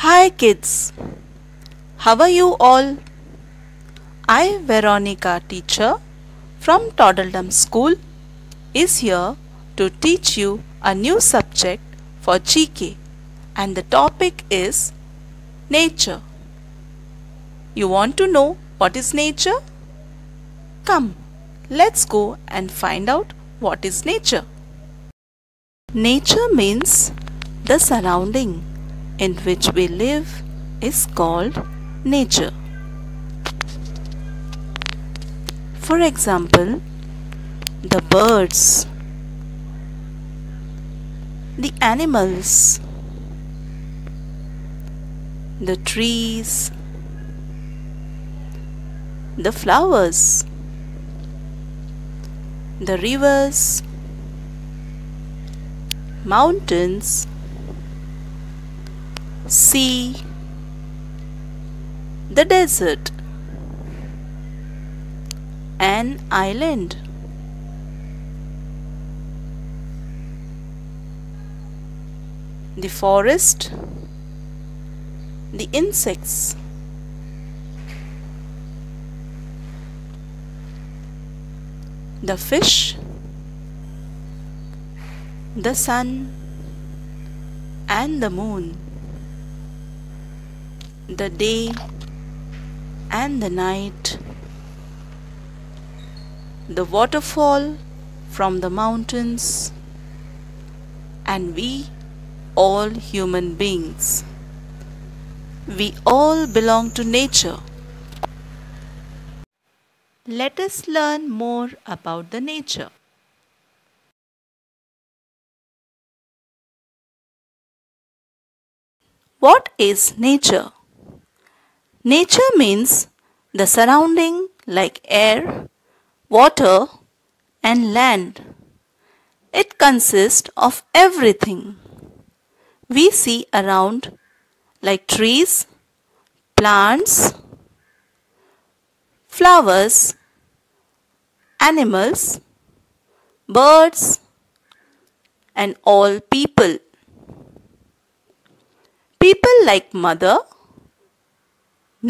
Hi kids, how are you all? I, Veronica, teacher from Toddledom School, is here to teach you a new subject for GK and the topic is nature. You want to know what is nature? Come, let's go and find out what is nature. Nature means the surrounding in which we live is called nature. For example, the birds, the animals, the trees, the flowers, the rivers, mountains, sea, the desert, an island. The forest, the insects, the fish, the sun, and the moon, the day and the night, the waterfall from the mountains, and we, all human beings. We all belong to nature. Let us learn more about the nature. What is nature? Nature means the surrounding like air, water and land. It consists of everything we see around like trees, plants, flowers, animals, birds and all people. People like mother,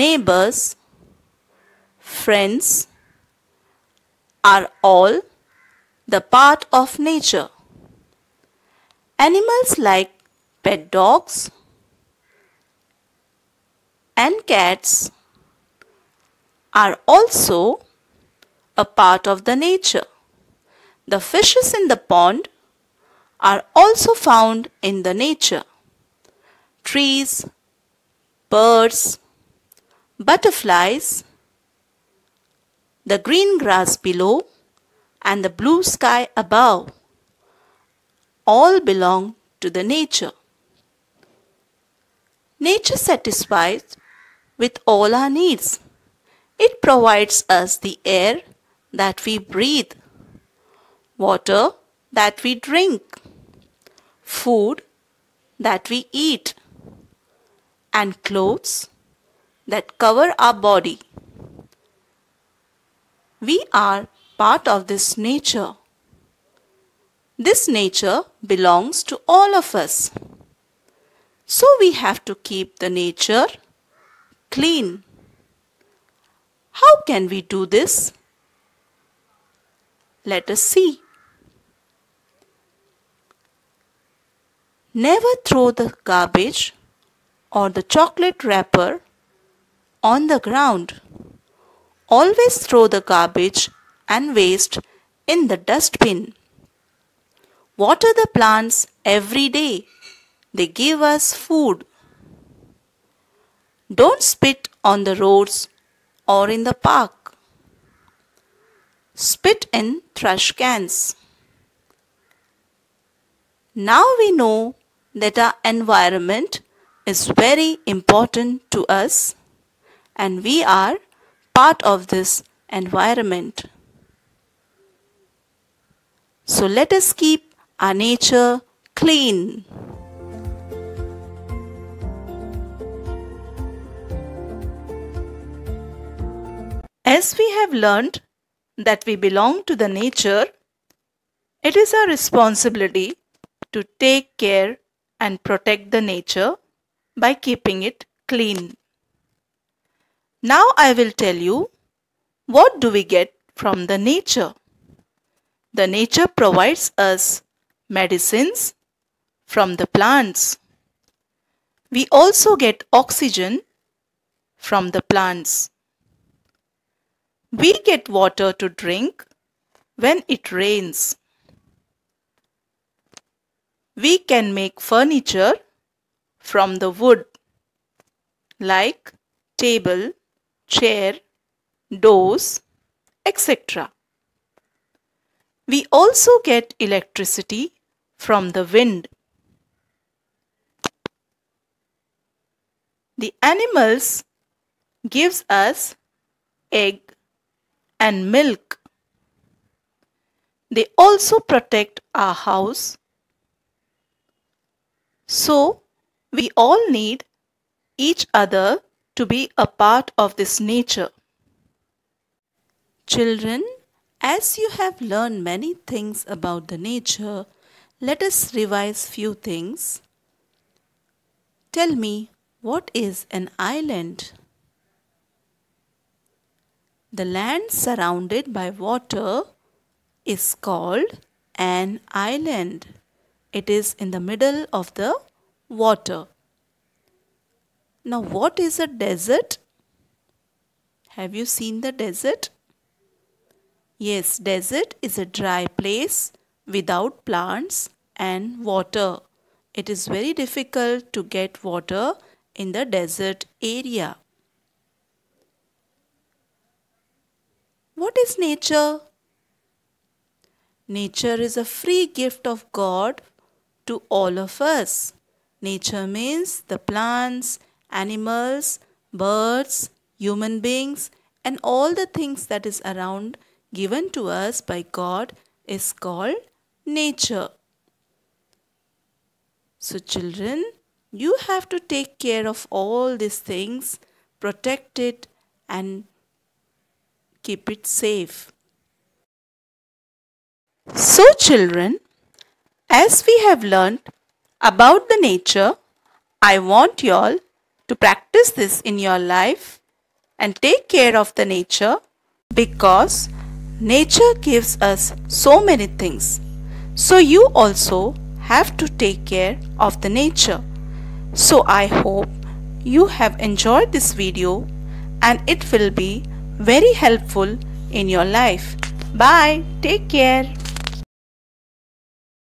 neighbors, friends are all the part of nature. Animals like pet dogs and cats are also a part of the nature. The fishes in the pond are also found in the nature. Trees, birds, butterflies, the green grass below and the blue sky above all belong to the nature. Nature satisfies with all our needs. It provides us the air that we breathe, water that we drink, food that we eat, and clothes that cover our body. We are part of this nature. This nature belongs to all of us. So we have to keep the nature clean. How can we do this? Let us see. Never throw the garbage or the chocolate wrapper on the ground. Always throw the garbage and waste in the dustbin. Water the plants every day. They give us food. Don't spit on the roads or in the park. Spit in trash cans. Now we know that our environment is very important to us and we are part of this environment. So let us keep our nature clean. As we have learned that we belong to the nature, it is our responsibility to take care and protect the nature by keeping it clean. Now I will tell you what do we get from the nature. The nature provides us medicines from the plants. We also get oxygen from the plants. We get water to drink when it rains. We can make furniture from the wood like table, chair, doors, etc. We also get electricity from the wind. The animals gives us egg and milk. They also protect our house. So, we all need each other to be a part of this nature. Children, as you have learned many things about the nature, let us revise few things. Tell me, what is an island? The land surrounded by water is called an island. It is in the middle of the water. Now what is a desert? Have you seen the desert? Yes, desert is a dry place without plants and water. It is very difficult to get water in the desert area. What is nature? Nature is a free gift of God to all of us. Nature means the plants, animals, birds, human beings and all the things that is around given to us by God is called nature. So children, you have to take care of all these things, protect it and keep it safe. So children, as we have learned about the nature, I want you all to practice this in your life and take care of the nature because nature gives us so many things. So you also have to take care of the nature. So I hope you have enjoyed this video and it will be very helpful in your life. Bye. Take care.